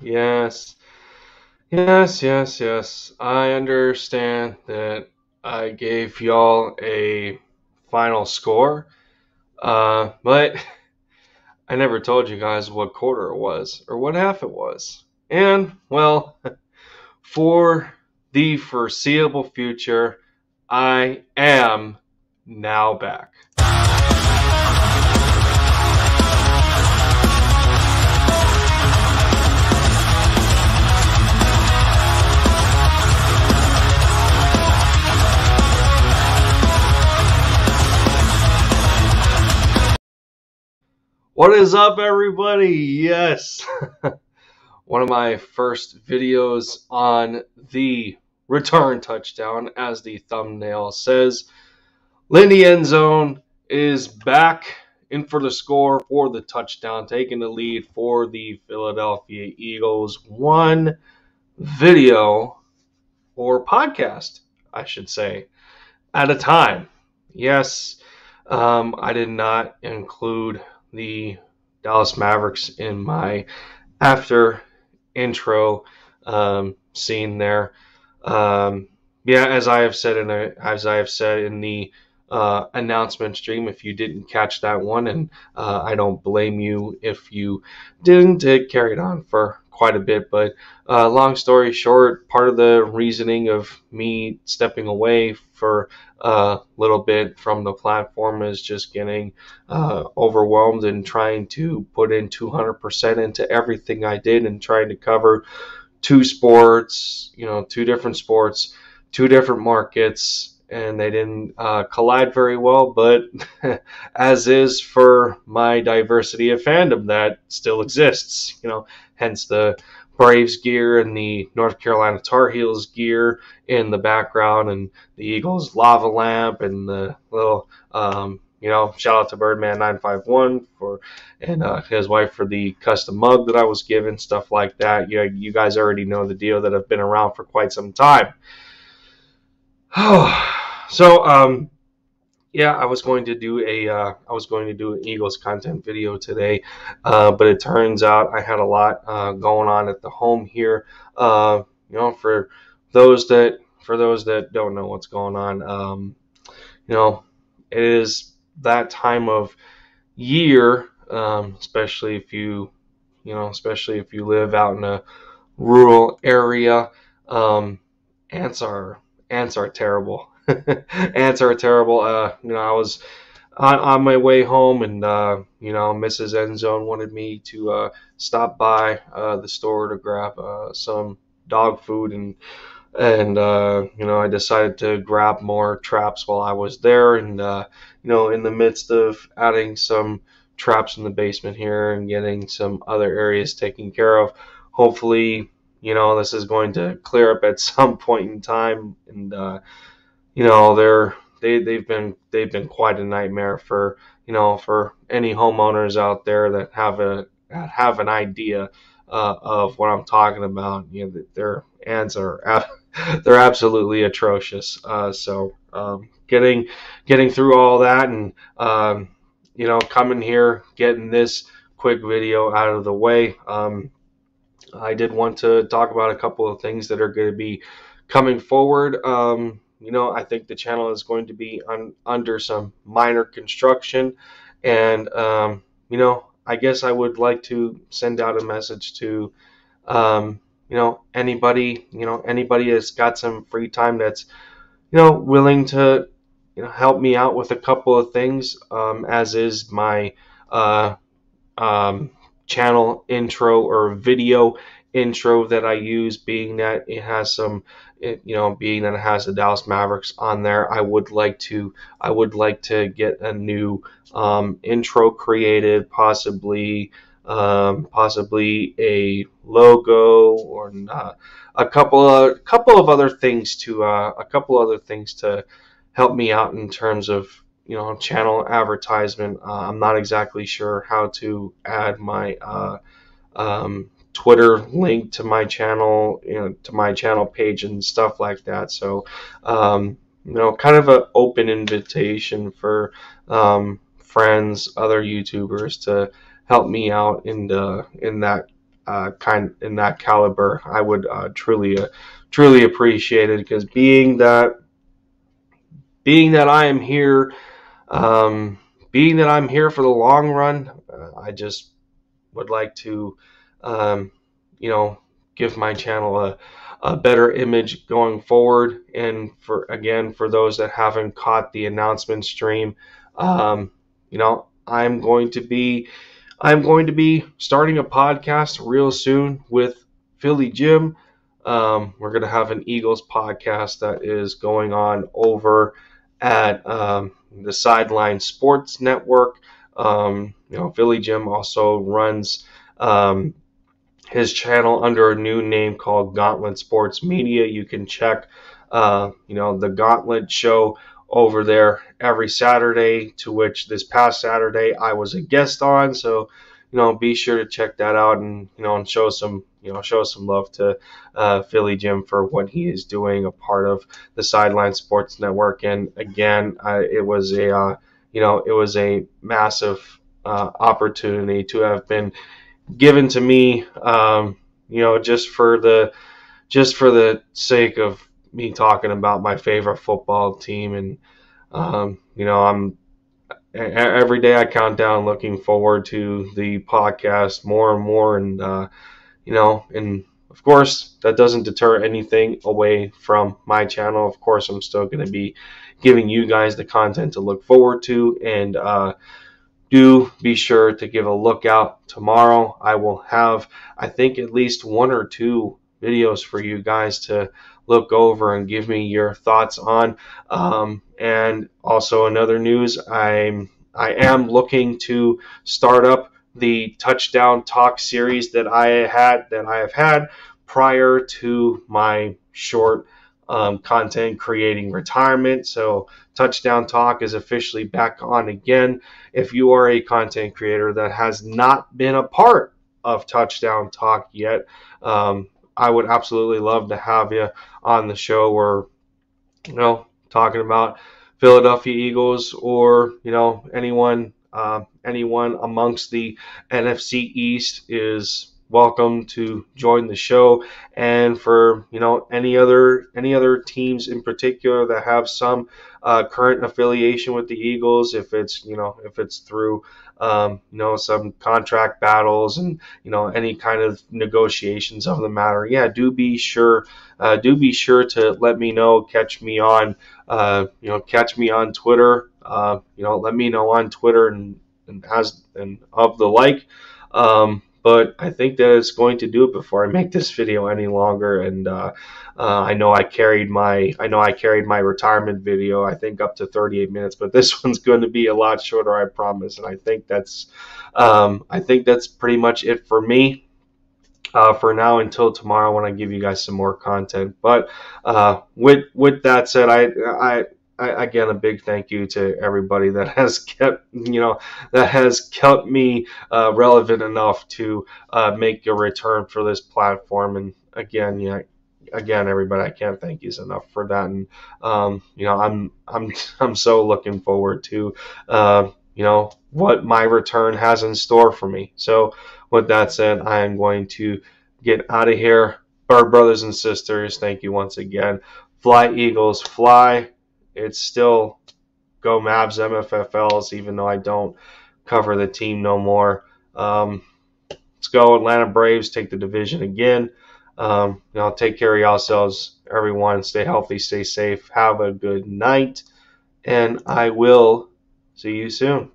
Yes. Yes, yes, yes. I understand that I gave y'all a final score, uh, but I never told you guys what quarter it was or what half it was. And, well, for the foreseeable future, I am now back. What is up, everybody? Yes, one of my first videos on the return touchdown, as the thumbnail says. Lindy Endzone is back in for the score for the touchdown, taking the lead for the Philadelphia Eagles. One video or podcast, I should say, at a time. Yes, um, I did not include the Dallas Mavericks in my after intro um, scene there. Um, yeah, as I have said in a, as I have said in the uh, announcement stream, if you didn't catch that one, and uh, I don't blame you if you didn't, carry it carried on for quite a bit. But uh, long story short, part of the reasoning of me stepping away for a little bit from the platform is just getting uh, overwhelmed and trying to put in 200% into everything I did and trying to cover two sports, you know, two different sports, two different markets. And they didn't uh, collide very well, but as is for my diversity of fandom, that still exists. You know, hence the Braves gear and the North Carolina Tar Heels gear in the background, and the Eagles lava lamp and the little, um, you know, shout out to Birdman nine five one for and uh, his wife for the custom mug that I was given, stuff like that. You you guys already know the deal that have been around for quite some time. so um, yeah, I was going to do a uh, I was going to do an Eagles content video today, uh, but it turns out I had a lot uh, going on at the home here. Uh, you know, for those that for those that don't know what's going on, um, you know, it is that time of year, um, especially if you you know, especially if you live out in a rural area. Um, ants are ants are terrible. ants are terrible. Uh, you know, I was on, on my way home, and uh, you know, Mrs. Endzone wanted me to uh, stop by uh, the store to grab uh, some dog food, and and uh, you know, I decided to grab more traps while I was there, and uh, you know, in the midst of adding some traps in the basement here and getting some other areas taken care of, hopefully. You know, this is going to clear up at some point in time, and uh, you know they're they they've been they've been quite a nightmare for you know for any homeowners out there that have a have an idea uh, of what I'm talking about. You know, their ants are they're absolutely atrocious. Uh, so um, getting getting through all that and um, you know coming here getting this quick video out of the way. Um, I did want to talk about a couple of things that are going to be coming forward. Um, you know, I think the channel is going to be un, under some minor construction. And, um, you know, I guess I would like to send out a message to, um, you know, anybody, you know, anybody that's got some free time that's, you know, willing to, you know, help me out with a couple of things, um, as is my uh, um, channel intro or video intro that I use, being that it has some, it, you know, being that it has the Dallas Mavericks on there. I would like to, I would like to get a new um, intro created, possibly, um, possibly a logo or not, a couple of, couple of other things to, uh, a couple other things to help me out in terms of you know channel advertisement. Uh, I'm not exactly sure how to add my uh, um, Twitter link to my channel, you know, to my channel page and stuff like that. So, um, you know, kind of an open invitation for um, friends, other YouTubers to help me out in the in that uh, kind in that caliber, I would uh, truly uh, truly appreciate it because being that being that I am here, um, being that I'm here for the long run, uh, I just would like to, um, you know, give my channel a, a better image going forward. And for again, for those that haven't caught the announcement stream, um, you know, I'm going to be I'm going to be starting a podcast real soon with Philly Jim. Um, we're going to have an Eagles podcast that is going on over at um, the Sideline Sports Network. Um, you know, Philly Jim also runs um, his channel under a new name called Gauntlet Sports Media. You can check, uh, you know, the Gauntlet show over there every Saturday, to which this past Saturday I was a guest on. So, you know, be sure to check that out and, you know, and show some, you know, show some love to uh, Philly Jim for what he is doing, a part of the Sideline Sports Network. And again, I, it was a, uh, you know, it was a massive uh, opportunity to have been given to me, um, you know, just for the, just for the sake of me talking about my favorite football team and um, you know i'm every day i count down looking forward to the podcast more and more and uh, you know and of course that doesn't deter anything away from my channel. Of course i'm still going to be giving you guys the content to look forward to and uh, do be sure to give a look out tomorrow. I will have i think at least one or two videos for you guys to look over and give me your thoughts on. Um, and also another news, I'm I am looking to start up the touchdown talk series that I had that I have had prior to my short um, content creating retirement. So touchdown talk is officially back on again. If you are a content creator that has not been a part of touchdown talk yet, um, I would absolutely love to have you on the show. Where, you know, talking about Philadelphia Eagles or, you know, anyone uh, anyone amongst the NFC East is welcome to join the show. And for you know any other any other teams in particular that have some uh, current affiliation with the Eagles if it's you know if it's through um, you know some contract battles and you know any kind of negotiations of the matter yeah do be sure uh, do be sure to let me know. Catch me on uh, you know catch me on Twitter. Uh, you know let me know on Twitter and and as and of the like. Um, but I think that it's going to do it before I make this video any longer. And uh, uh, I know I carried my I know I carried my retirement video I think up to 38 minutes, but this one's going to be a lot shorter, I promise. And I think that's um, I think that's pretty much it for me. Uh, for now until tomorrow when I give you guys some more content. But uh, with with that said, I I I, again, a big thank you to everybody that has kept, you know, that has kept me uh, relevant enough to uh, make a return for this platform. And again, yeah, again, everybody, I can't thank you enough for that. And um, you know, I'm I'm I'm so looking forward to, uh, you know, what my return has in store for me. So, with that said, I am going to get out of here. Bird brothers and sisters, thank you once again. Fly Eagles, fly it's still go Mavs MFFLs, even though I don't cover the team no more. Um, let's go Atlanta Braves, take the division again. Um, you know, take care of yourselves, everyone. Stay healthy, stay safe. Have a good night, and I will see you soon.